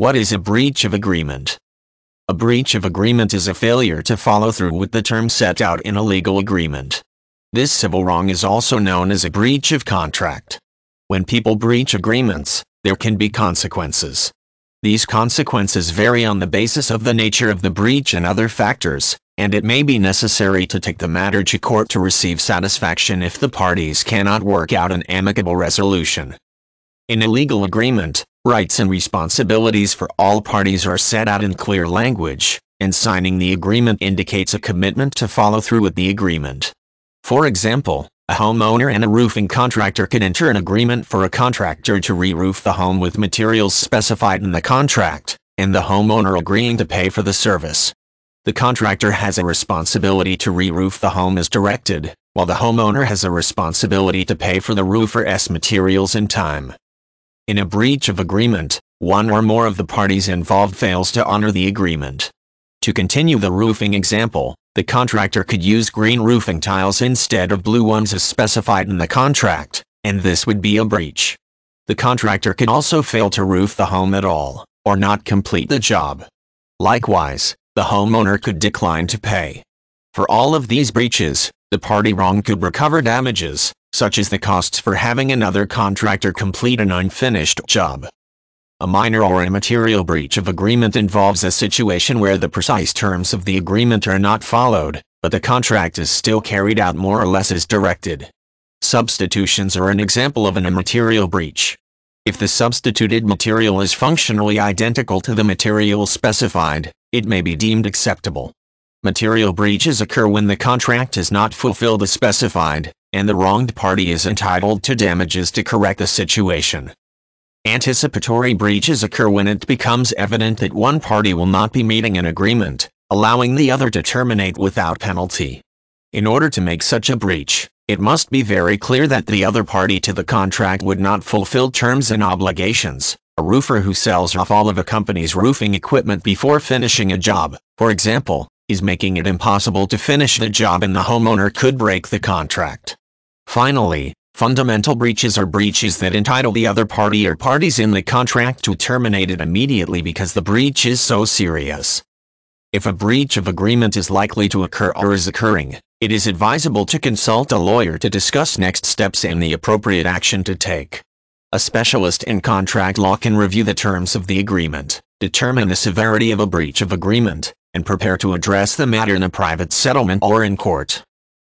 What is a breach of agreement? A breach of agreement is a failure to follow through with the terms set out in a legal agreement. This civil wrong is also known as a breach of contract. When people breach agreements, there can be consequences. These consequences vary on the basis of the nature of the breach and other factors, and it may be necessary to take the matter to court to receive satisfaction if the parties cannot work out an amicable resolution. In a legal agreement, rights and responsibilities for all parties are set out in clear language, and signing the agreement indicates a commitment to follow through with the agreement. For example, a homeowner and a roofing contractor could enter an agreement for a contractor to re-roof the home with materials specified in the contract, and the homeowner agreeing to pay for the service. The contractor has a responsibility to re-roof the home as directed, while the homeowner has a responsibility to pay for the roofer's materials in time. In a breach of agreement, one or more of the parties involved fails to honor the agreement. To continue the roofing example, the contractor could use green roofing tiles instead of blue ones as specified in the contract, and this would be a breach. The contractor could also fail to roof the home at all, or not complete the job. Likewise, the homeowner could decline to pay. For all of these breaches, the party wrong could recover damages, such as the costs for having another contractor complete an unfinished job. A minor or immaterial breach of agreement involves a situation where the precise terms of the agreement are not followed, but the contract is still carried out more or less as directed. Substitutions are an example of an immaterial breach. If the substituted material is functionally identical to the material specified, it may be deemed acceptable. Material breaches occur when the contract is not fulfilled as specified, and the wronged party is entitled to damages to correct the situation. Anticipatory breaches occur when it becomes evident that one party will not be meeting an agreement, allowing the other to terminate without penalty. In order to make such a breach, it must be very clear that the other party to the contract would not fulfill terms and obligations. A roofer who sells off all of a company's roofing equipment before finishing a job, for example, is making it impossible to finish the job and the homeowner could break the contract. Finally, fundamental breaches are breaches that entitle the other party or parties in the contract to terminate it immediately because the breach is so serious. If a breach of agreement is likely to occur or is occurring, it is advisable to consult a lawyer to discuss next steps and the appropriate action to take. A specialist in contract law can review the terms of the agreement, determine the severity of a breach of agreement, and prepare to address the matter in a private settlement or in court.